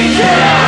we